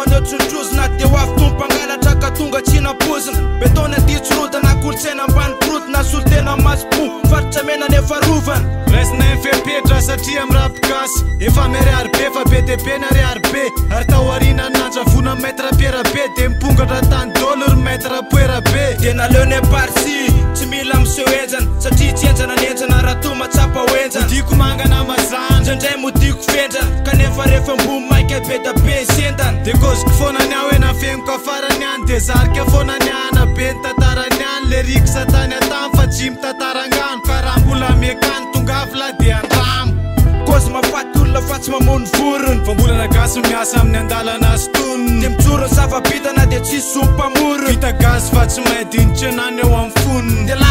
otsotozinay de o avy toga mpangalatraka tonga tsy hinapozina betony ati tsorotana kolotsaina ambany proty na solotena y masopo faritsamena any farovana rasinafpedra satria amy rahapigasy efa amariarbe fa bedebe ny ariarbe ary taoarina nanjavona aymatraperabe di mipongatratany dolormatrepoerabe di naleone barsy tsy mila mseo enjana satria tsy enjana n enjana rahato matsapa hoenjana mesentana de koziko fonany ay oenafeniko afarany any de zarika fonany ana be ny tantarany any le rikosatany atamy fa tsy mitantarangano karaha ngola me k any tongavy la di aramo kozy mapoaty olona fa tsy mamono forony fa mbola nagaso miasa amin'ny andalanazy tonoe mitsoron zavapitana di tsissompamoro hita gasy fa tsy mahaidinitry anany eo amin'ny fonony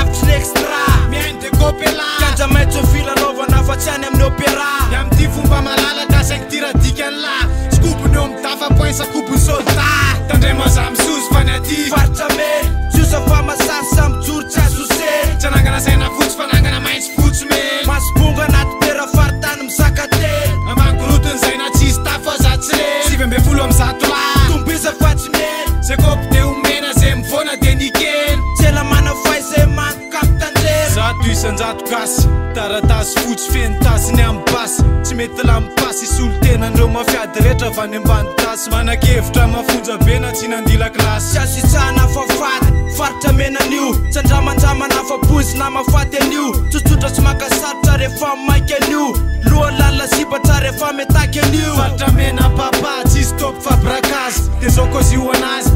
anjato gasy taratasy fotsy feny tasy ny amb' pasy tsy mety lami pasy isy olo tenandreo mafiady rehetra avyany ambany tasy manakevitra mafonja be na tsynandilakilasy sy asotsahnafafaty faritramenanio ts andramanjamana afabozy na mafaty an'io tsotsotra sy makasarotra rehefa my maiky anio lohany lali lasibatra rehefa myataky an'io faritra mena papa tsy izy topo fampirakazy di zao koa zay oanazy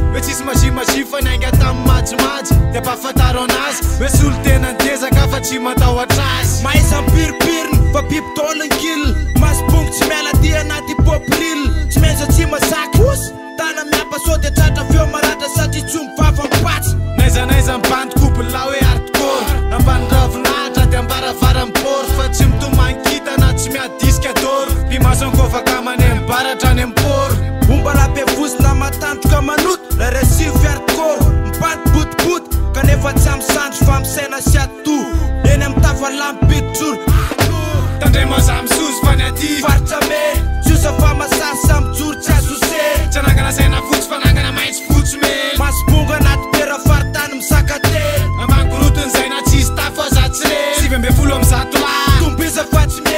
ahaiza piripiriny fa pibytolin kil masobongo tsy mialaty anaty popril tsy mianzatsima zakosy tana miampasodi tratra veo maratra satria tsy om vafapats naizanaizambanty e kobla oe artkor ampayravinatra di ambaravara pôrt fa tsy mitomanikita ana tsy mia diskator imasonkofakamany baratra any a pôr bomba laha be fosiy la matandroka manoto laresivartko mpaty botiboty kanefa tsy amsanjo fa msainasiat falamybitrootandramazamisosy fany tyfartsa mey sosa famasay samyjory tsy azose tsy anagana sainafotsy fanangana maitsy fotsy me masobonga anaty be rahafaritany misakate amakoroton'zayna tsizy tafoa zatsy esbybe oo za tombisaatsy me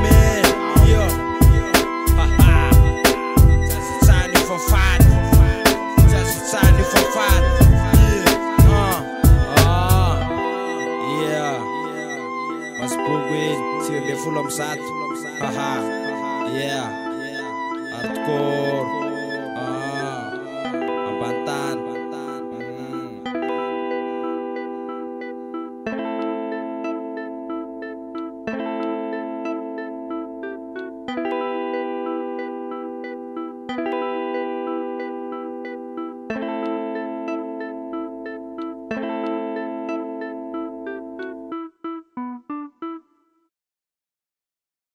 masbugwin sibe fulom sat aha yeah hardcore